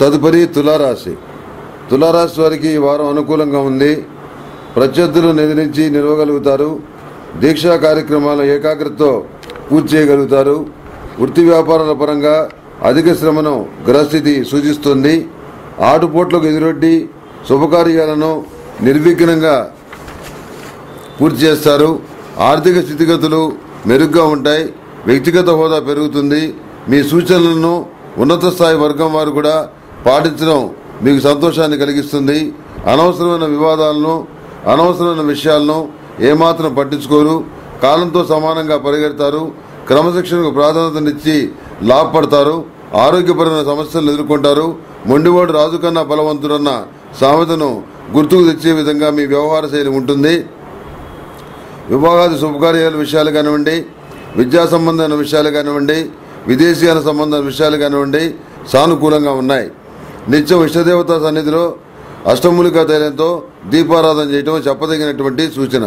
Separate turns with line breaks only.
తదుపరి తులారాశి. తులారాశి వారికి ఈ వారం అనుకూలంగా ఉంది. ప్రత్యర్థులు ఎదిరించి నిలవగలుగుతారు. దీక్షా కార్యక్రమాలను ఏకాగ్రతతో పూర్తి చేయగలుగుతారు. వృత్తి వ్యాపారాల పరంగా అధిక శ్రమను గ్రహస్థితి సూచిస్తుంది. ఆటుపోట్లకు ఎదురొడ్డి శుభకార్యాలను నిర్విఘ్నంగా పూర్తి చేస్తారు. ఆర్థిక స్థితిగతులు మెరుగ్గా ఉంటాయి. వ్యక్తిగత హోదా పెరుగుతుంది. మీ సూచనలను ఉన్నత స్థాయి వర్గం వారు కూడా పాటించడం మీకు సంతోషాన్ని కలిగిస్తుంది. అనవసరమైన వివాదాలను అనవసరమైన విషయాలను ఏమాత్రం పట్టించుకోరు. కాలంతో సమానంగా పరిగెడతారు. క్రమశిక్షణకు ప్రాధాన్యతనిచ్చి లాభపడతారు. ఆరోగ్యపరమైన సమస్యలను ఎదుర్కొంటారు. మొండివాడు రాజు కన్నా బలవంతుడన్న సామెతను గుర్తుకు తెచ్చే విధంగా మీ వ్యవహార శైలి ఉంటుంది. వివాహాది శుభకార్యాల విషయాలు కానివ్వండి విద్యా సంబంధమైన విషయాలు కానివ్వండి విదేశీయాల సంబంధమైన విషయాలు కానివ్వండి సానుకూలంగా ఉన్నాయి. నిత్యం ఇష్టదేవత సన్నిధిలో అష్టమూలికా ధైర్యంతో దీపారాధన చేయటం చెప్పదగినటువంటి సూచన.